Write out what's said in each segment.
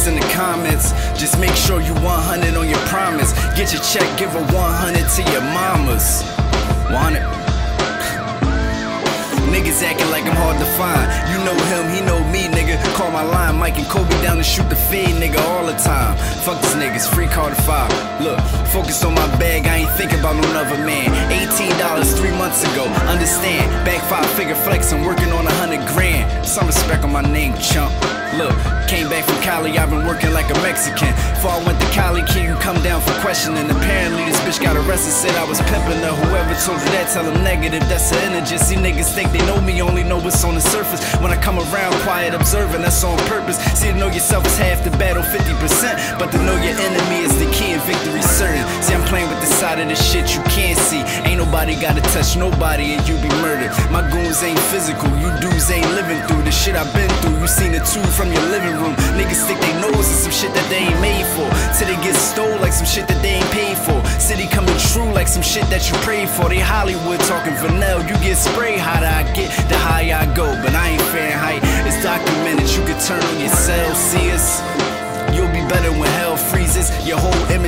comments in the comments. Just make sure you 100 on your promise. Get your check, give a 100 to your mamas. Want it? Niggas acting like I'm hard to find. You know him, he know me, nigga. Call my line, Mike and Kobe down to shoot the feed, nigga, all the time. Fuck these niggas, free card five. Look, focused on my bag, I ain't thinking about no other man. $18 three months ago, understand. Back five figure flex, I'm working on a hundred grand. Some respect on my name, chump. Look, came back from Cali, I've been working like a Mexican. Before I went to Cali, can you come down for questioning? Apparently, this bitch got arrested, said I was pimping her. Whoever told you that, tell them negative, that's the energy. See, niggas think they know me, only know what's on the surface. When I come around, quiet observing, that's on purpose. See, to know yourself is half the battle, 50%. But to know your enemy is the key and victory side of the shit you can't see. Ain't nobody gotta touch nobody and you be murdered. My goons ain't physical, you dudes ain't living through the shit I've been through. You seen it too from your living room. Niggas stick their nose in some shit that they ain't made for. Till they get stole like some shit that they ain't paid for. City coming true like some shit that you prayed for. They Hollywood talking vanilla. You get sprayed hotter I get, the higher I go. But I ain't Fahrenheit. It's documented. You can turn on your see us.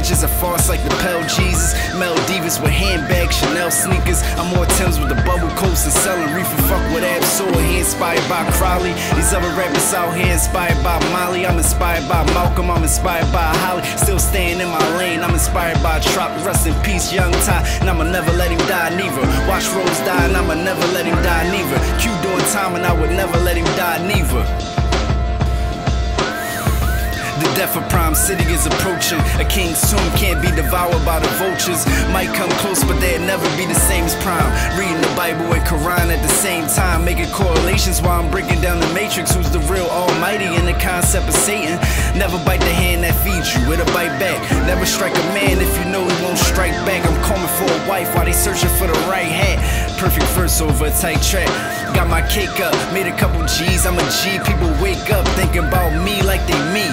Whole is a farce like the pale Jesus. Mel Divas with handbags, Chanel sneakers. I'm more Tim's with the bubble coats and selling reefer. Fuck with Ab-Soul, he inspired by Crowley. These other rappers out here inspired by Molly. I'm inspired by Malcolm, I'm inspired by Holly. Still staying in my lane, I'm inspired by Trop. Rest in peace, young Ty. And I'ma never let him die neither. Watch Rose die, and I'ma never let him die neither. Q doing time, and I would never let him die neither. Death of Prime City is approaching. A king's tomb can't be devoured by the vultures. Might come close, but they'll never be the same as Prime. Reading the Bible and Quran at the same time, making correlations while I'm breaking down the matrix. Who's the real Almighty and the concept of Satan? Never bite the hand that feeds you, it'll bite back. Never strike a man if you know he won't strike back. I'm coming for a wife while they searching for the right hat. Perfect verse over a tight track. Got my cake up, made a couple G's. I'm a G. People wake up thinking about me like they me.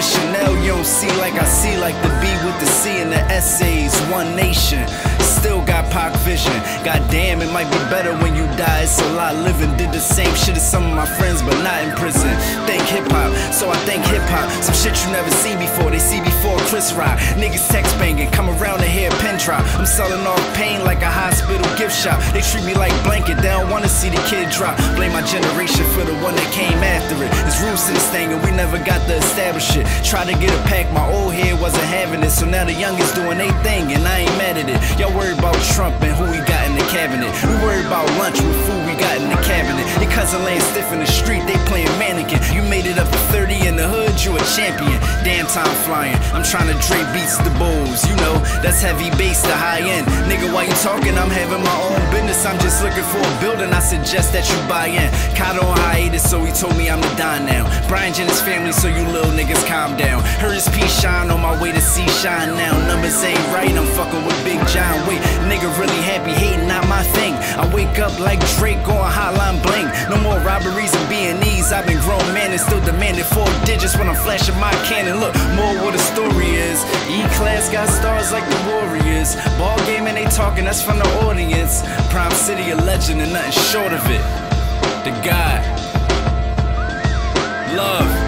Chanel, you don't see like I see, like the B with the C in the essays. One nation, still got Pac vision. God damn, it might be better when you die. It's a lot living. Did the same shit as some of my friends, but not in prison. Think hip hop, so I think hip hop. Some shit you never seen before. They CB4 Chris Rock. Niggas text banging, come around to hear a pen drop. I'm selling off pain like a hospital gift shop. They treat me like blanket, they don't wanna see the kid drop. Blame my generation for the one that came after it. Roots in this thing, and we never got to establish it. Try to get a pack, my old head wasn't having it. So now the youngest doing they thing, and I ain't mad at it. Y'all worried about Trump and who he got in the cabinet. We worried about lunch with food we got in the cabinet. Your cousin laying stiff in the street, they playing mannequin. You made it up to 30 in the hood, you a champion. Damn time flying. I'm trying to drape beats to bulls, you know, that's heavy bass to high end. Nigga, while you talking, I'm having my own business. I'm just looking for a building. I suggest that you buy in. Caught on hiatus, so he told me I'm the Don now. Brian his family, so you little niggas calm down. Heard his piece shine on my way to see shine now. Numbers ain't right, I'm fucking with Big John. Wait, nigga really happy, hating not my thing. I wake up like Drake on hotline bling. No more robberies and B&Es. I've been grown man and still demanding four digits when I'm flashing my cannon. Look, more what the story is. E-class got stars like the Warriors. Ball game and they talking, that's from the audience. Prime City a legend and nothing short of it. The God. Love.